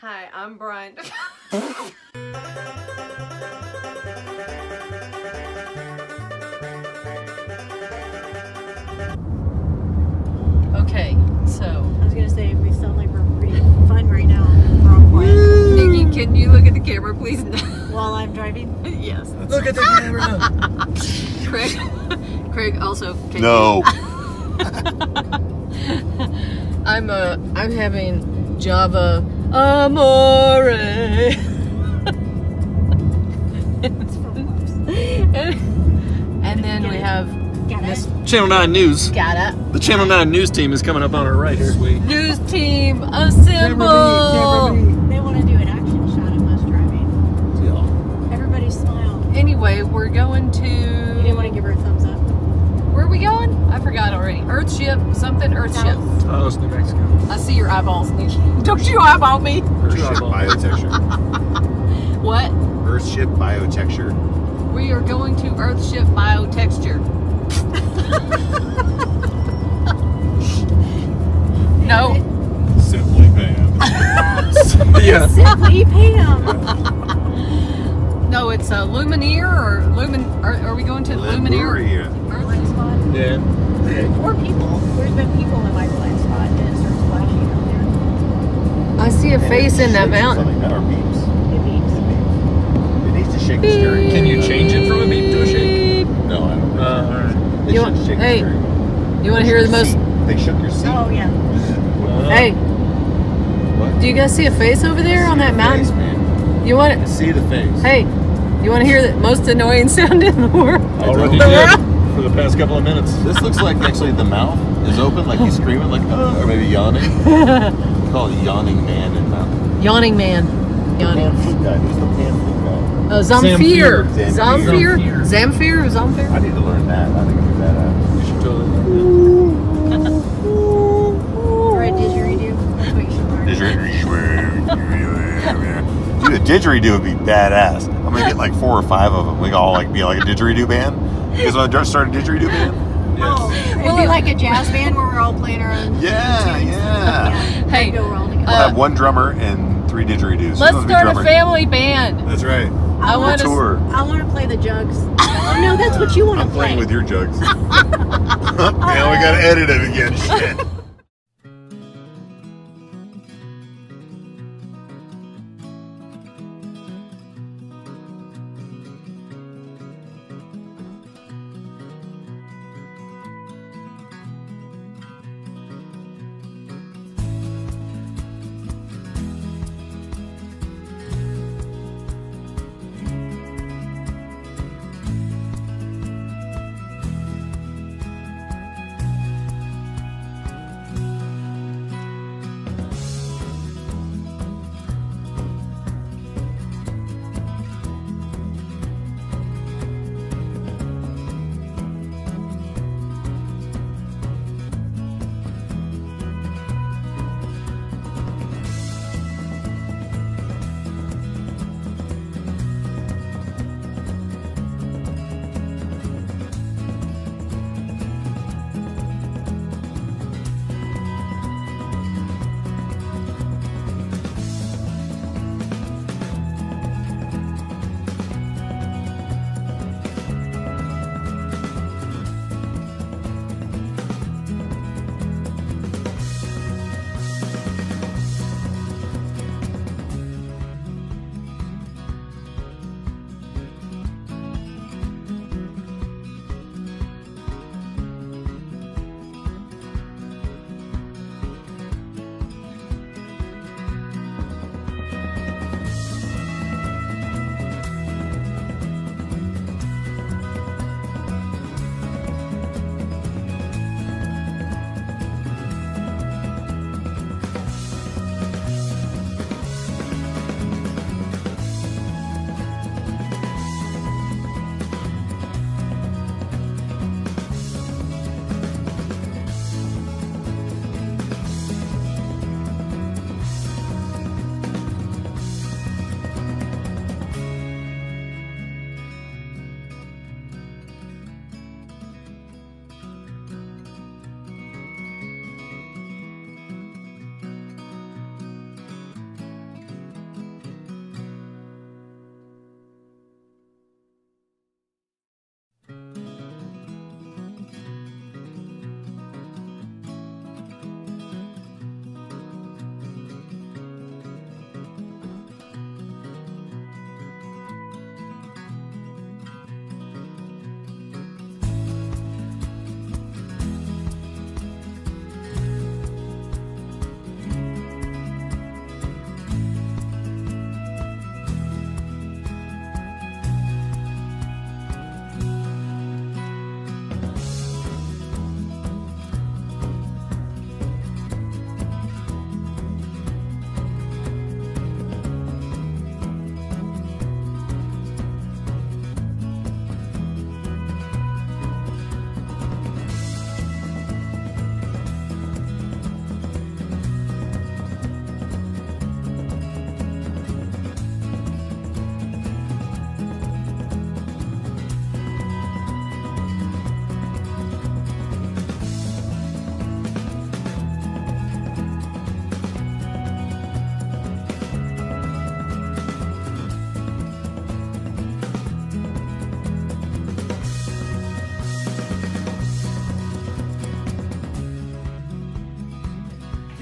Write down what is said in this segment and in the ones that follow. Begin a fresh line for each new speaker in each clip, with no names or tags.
Hi, I'm Brian. okay, so
I was gonna say we sound like we're pretty fun right now. We're all quiet.
Nicki, can you look at the camera, please?
While I'm driving.
yes.
Look at the camera.
Craig. Craig also. Can
No.
I'm uh I'm having Java Amore.
It's for whoops.
and, and then we have
Got
Miss.
Channel 9 News.
Gata.
The Channel 9 News team is coming up on our right here. Sweet.
News team assemble.
They want to do an action shot of us driving. Everybody smile.
Anyway, we're going
You
to where are we going? I forgot already. Earthship, something Earthship.
Oh, it's New Mexico.
I see your eyeballs, Nicki. Don't you eyeball me?
Earthship Biotecture.
What?
Earthship Biotecture.
We are going to Earthship Biotecture. no.
Simply Pam.
Yeah.
Simply Pam.
No, it's a Lumineer or Lumin. Are, are we going to Lumineer?
Blind spot.
Yeah.
Or people. There's been people in my blind spot and it starts flashing out there.
I see a face in that mountain.
Something that or beeps.
It beeps.
It needs to shake the steering.
Can you change it from a beep to a shake?
No, I don't know.
Uh, alright.
They
You
should
want-
shake
hey,
the steering.
You want to hear the most?
They shook your seat.
Oh yeah.
Uh,
Hey,
What?
do you guys see a face over there on that mountain?
Face, man.
You want?
To see the face.
Hey, you want to hear the most annoying sound in the world?
Already
The
did
world?
for the past couple of minutes.
This looks like actually the mouth is open, like he's screaming, like, oh, or maybe yawning. We call it yawning man in mountain.
Yawning man. Yawning.
Pan flute guy. Who's the pan flute guy?
Uh, Zamfir.
Zamfir.
Zamfir.
Zamfir.
Zamfir.
I need to learn that. I think it'd be badass.
You should totally.
Or a didgeridoo. That's what you should learn.
Didgeridoo. Dude, a didgeridoo would be badass. I'm gonna get like four or five of them. We can all like be like a didgeridoo band. You guys want to start a didgeridoo band?
Oh, it'd be like a jazz band where we're all playing our own.
Yeah,
tunes.
yeah.
Hey,
Go roll together.
We'll
Uh,
have one drummer and three didgeridoos.
Let's
Who's
start a
drummer?
family band.
That's right.
I
want
want to.
Tour.
I want to play the jugs. Oh no, that's what you want to
I'm
play.
playing with your jugs. now we gotta edit it again. Shit.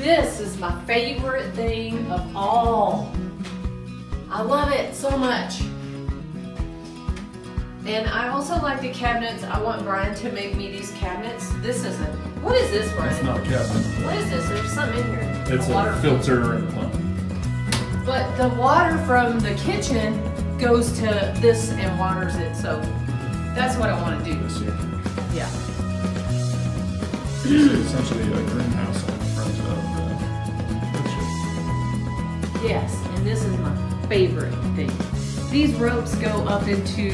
Is my favorite thing of all. I love it so much. And I also like the cabinets. I want Brian to make me these cabinets. This isn't. What is this, Brian?
It's not a cabinet.
What is this? There's something in here.
It's a water filter and pump.
But the water from the kitchen goes to this and waters it. So that's what I want to do.
This here.
Yeah.
It's essentially a greenhouse
Yes, and this is my favorite thing. These ropes go up into,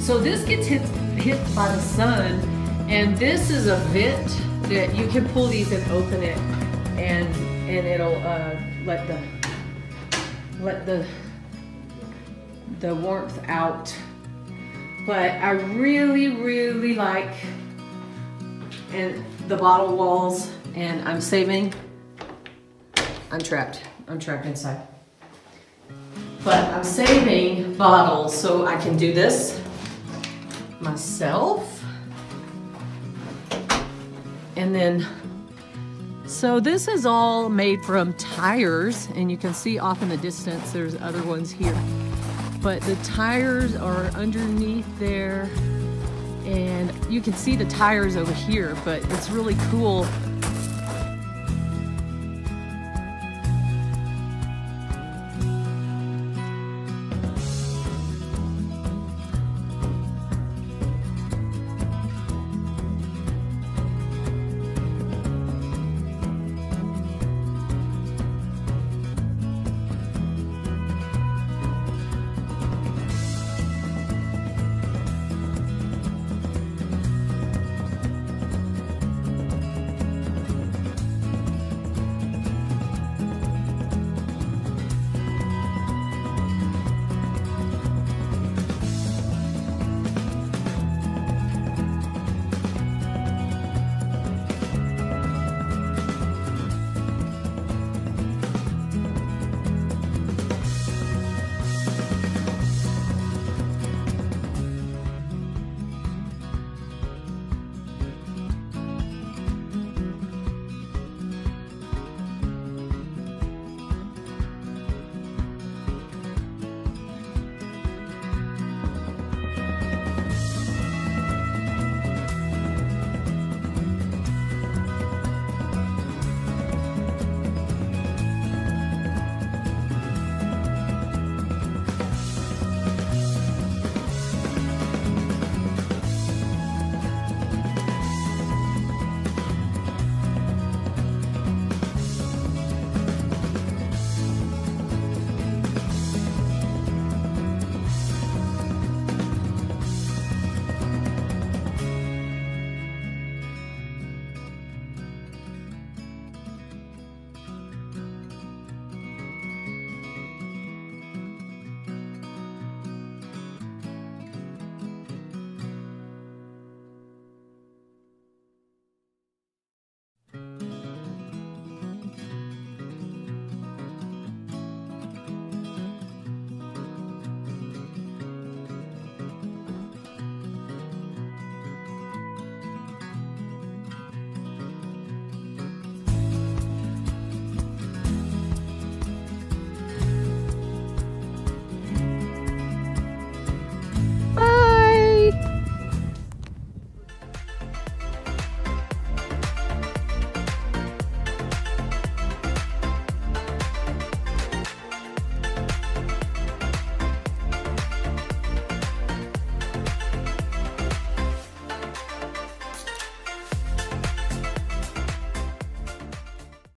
so this gets hit, hit by the sun, and this is a vent that you can pull these and open it, and and it'll uh, let the let the the warmth out. But I really, really like and the bottle walls, and I'm saving. I'm trapped. I'm trapped inside. But I'm saving bottles so I can do this myself. And then, so this is all made from tires, and you can see off in the distance there's other ones here. But the tires are underneath there, and you can see the tires over here, but it's really cool